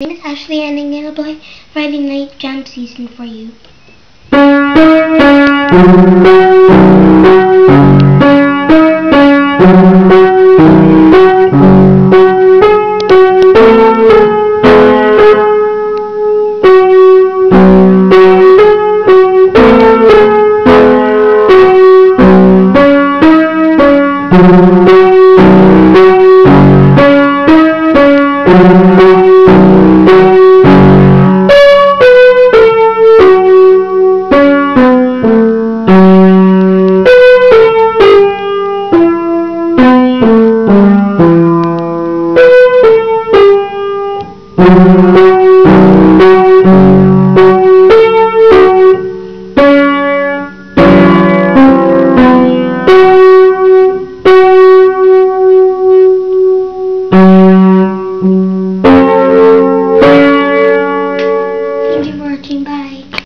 My name is Ashley and I'm gonna play Friday Night Jam Season for you. Thank you